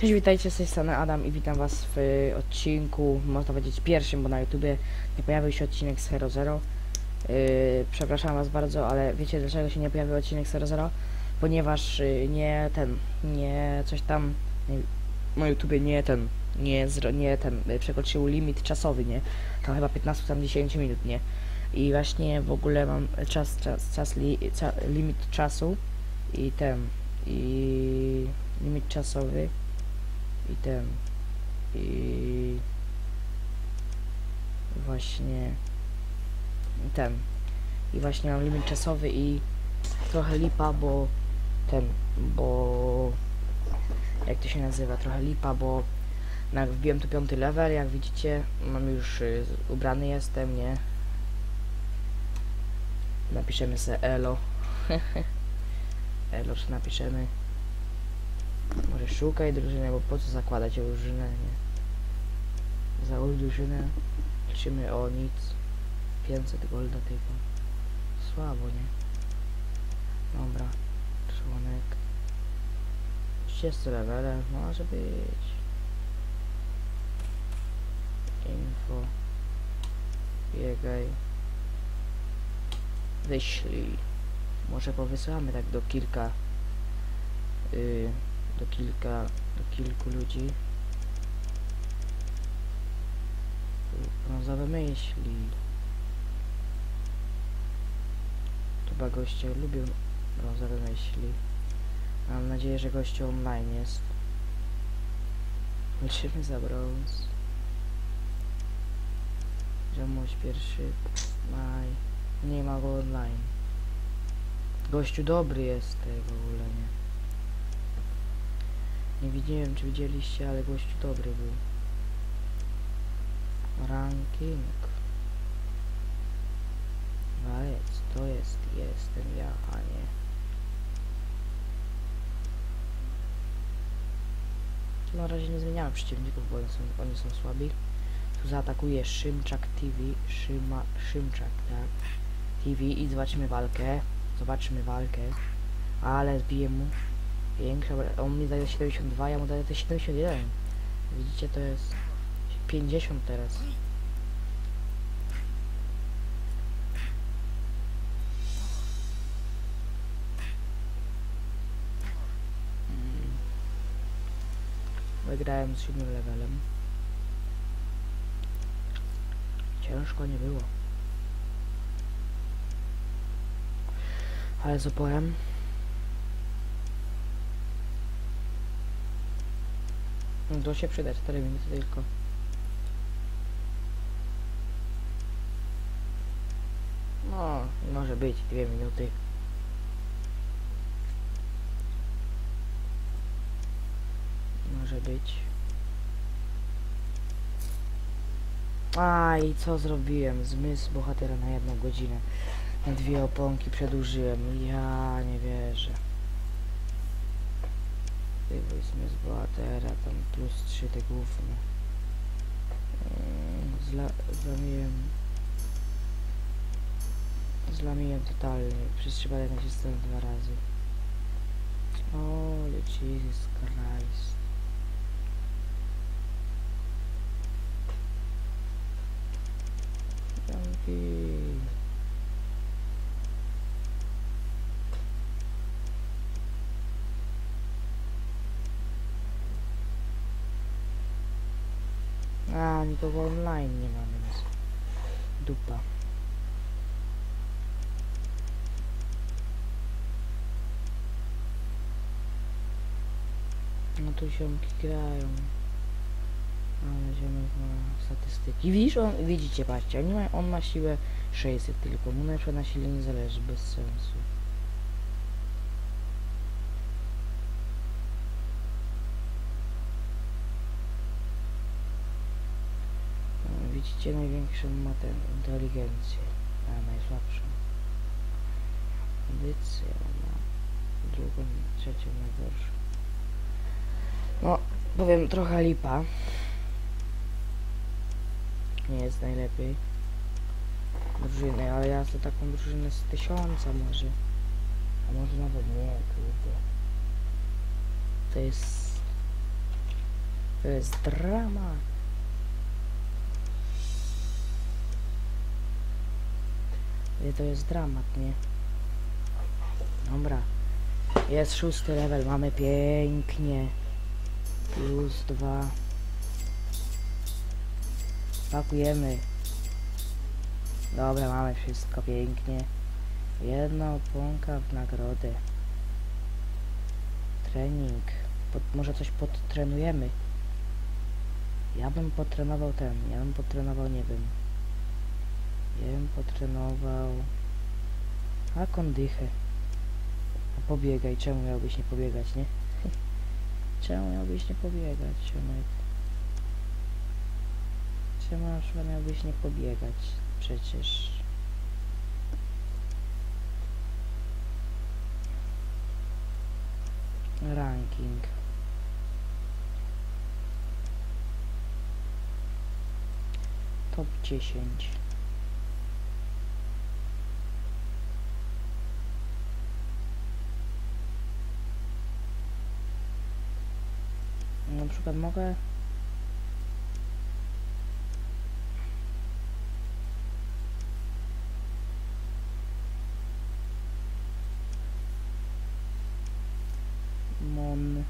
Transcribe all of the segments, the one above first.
Cześć, witajcie, z tej strony Adam i witam was w odcinku, można powiedzieć pierwszym, bo na YouTubie nie pojawił się odcinek z Hero Zero. Yy, przepraszam was bardzo, ale wiecie dlaczego się nie pojawił odcinek z Hero Zero? Ponieważ y, nie ten, nie coś tam, nie, na YouTubie nie ten, nie, nie ten, y, przekroczył limit czasowy, nie? Tam chyba 15 tam 10 minut, nie? I właśnie w ogóle mam czas, czas, czas li, ca, limit czasu i ten, i limit czasowy i ten i właśnie i ten i właśnie mam limit czasowy i trochę lipa, bo ten, bo jak to się nazywa, trochę lipa, bo no, wbiłem tu piąty level, jak widzicie, mam już y, ubrany jestem, nie? Napiszemy se elo. elo, czy napiszemy. Może szukaj drużynę, bo po co zakładać drużynę, nie? Załóż drużynę, liczymy o nic. 500 golda tylko. Słabo, nie? Dobra, członek. 30 levelem, może być. Info. Biegaj. Wyślij. Może powysyłamy tak do kilka y, do kilka, do kilku ludzi. Brązowe myśli. Chyba goście lubią brązowe myśli. Mam nadzieję, że gościu online jest. Liczymy za brąz. Ziomuś pierwszy maj. Nie ma go online. Gościu dobry jest w ogóle, nie? Nie widziałem, czy widzieliście, ale gościu dobry był. Ranking. Walec, to jest, jestem ja, a nie. Na razie nie zmieniamy przeciwników, bo oni są, oni są słabi. Tu zaatakuje Szymczak TV, Szyma, Szymczak, tak. TV i zobaczymy walkę. Zobaczymy walkę. Ale zbiję mu. Większa, on mi daje 72, ja mu daję te 71. Widzicie, to jest 50 teraz. Mm. Wygrałem z 7 levelem. Ciężko nie było. Ale z oporem No to się przyda, 4 minuty tylko. No, może być 2 minuty. Może być. A i co zrobiłem? Zmysł bohatera na jedną godzinę. Na dwie oponki przedłużyłem. Ja nie wierzę. Wywój zmysł bohatera, tam plus 3 te. Mm, Zla, zlamiłem. Zlamiłem totalnie. Przez przypadek nacisnąłem dwa razy. Jesus Christ. A, nikogo online nie ma, więc dupa. No tu ziomki grają. Ale ziomek ma statystyki. Widzisz, on, widzicie, patrzcie, oni ma, on ma siłę 600 tylko, mu na przykład na sile nie zależy, bez sensu. Widzicie, największą ma tę inteligencję, a najsłabszą. Kondycję ma drugą, trzecią najgorszą. No, powiem trochę lipa. Nie jest najlepiej. Drużyny, ale ja chcę taką drużynę z tysiąca może. A może nawet nie, kurde. To jest To jest drama. To jest dramat, nie? Dobra. Jest szósty level, mamy pięknie. Plus dwa. Pakujemy. Dobra, mamy wszystko pięknie. Jedna oponka w nagrodę. Trening. Pod, może coś podtrenujemy. Ja bym potrenował ten. Ja bym potrenował, nie wiem. Bym potrenował... A kondychę. A pobiegaj. Czemu miałbyś nie pobiegać, nie? Czemu miałbyś nie pobiegać, Ciemek? Czemu miałbyś nie pobiegać? Przecież... Ranking. Top 10. Na przykład mogę. Mon.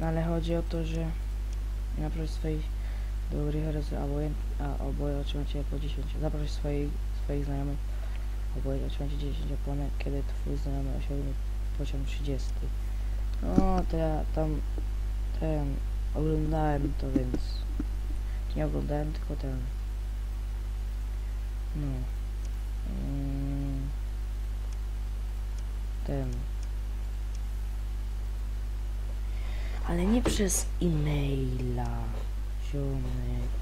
No ale chodzi o to, że naproś swoich dobrych oboje, a oboje otrzymacie po 10. Zaproś swoich, swoich znajomych, oboje otrzymacie 10 opłanek, kiedy twój znajomy osiągnie poziom 30. No to ja tam ten oglądałem to więc nie oglądałem tylko ten. No. Mm, ten ale nie przez e-maila ziomek.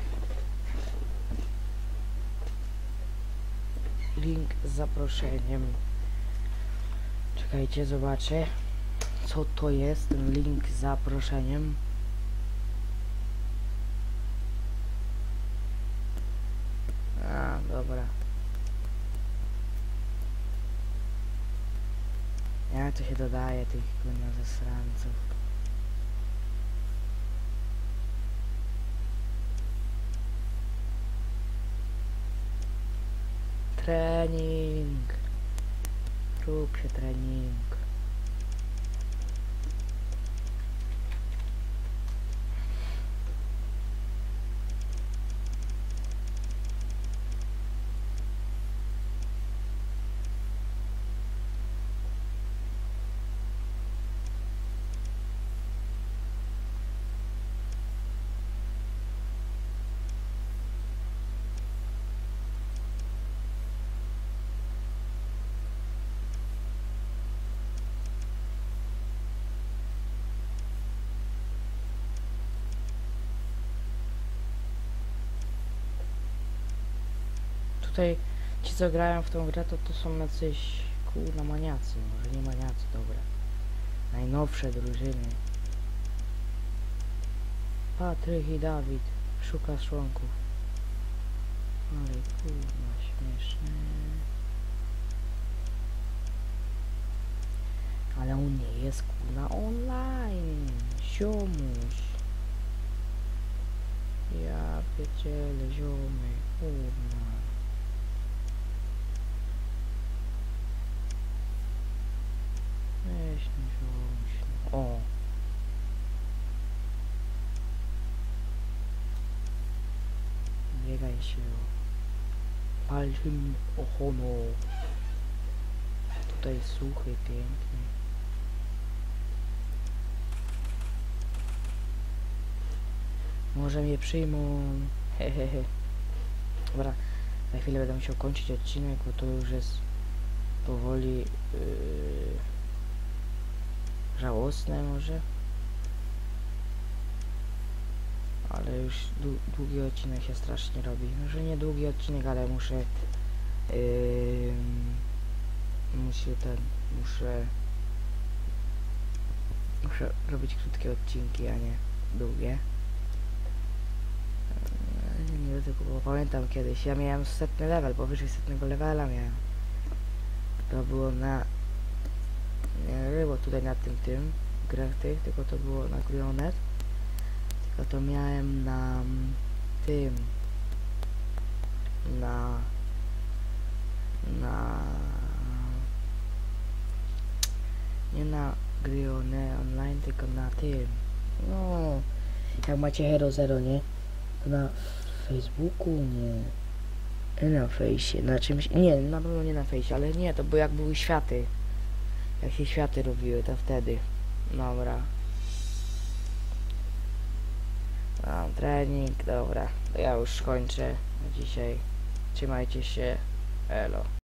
Link z zaproszeniem. Czekajcie zobaczę co to jest ten link z zaproszeniem. A dobra. Jak to się dodaje tych kurna zasranców trening rób tutaj ci co grają w tą grę to, to są jacyś kurna maniacy, może nie maniacy, dobra. Najnowsze drużyny. Patryk i Dawid szuka członków. Ale kurwa śmieszne. Ale on nie jest kurna online. Ziomuś. Ja pieciele ziomy, kurna. Ziomuś. no. O. Biegaj się. Walczym o honor. Tutaj suchy, pięknie. Może mnie przyjmą. Hehehe. Dobra, za chwilę będę musiał kończyć odcinek, bo to już jest powoli yy, żałosne może. Ale już dłu- długi odcinek się strasznie robi. Może nie długi odcinek, ale muszę yy, muszę ten, muszę muszę robić krótkie odcinki, a nie długie. Nie, tylko bo pamiętam kiedyś, ja miałem setny level, bo wyżej setnego levela miałem. To było na... Było tutaj na tym, tym, grach tych, tylko to było na Grionet. Tylko to miałem na mm, tym, na... na... Nie na Grione online, tylko na tym. No, jak macie Hero Zero, nie? To na Facebooku. Nie na fejsie, na czymś. Nie, na pewno nie na fejsie, ale nie, to było jak były światy. Jak się światy robiły, to wtedy. Dobra. Mam trening, dobra. To ja już kończę na dzisiaj. Trzymajcie się. Elo.